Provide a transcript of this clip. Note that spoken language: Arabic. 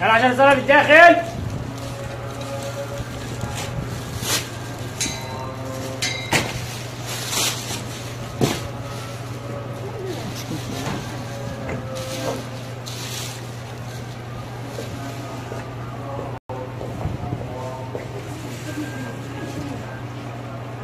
يلا عشان الزلمه بالداخل.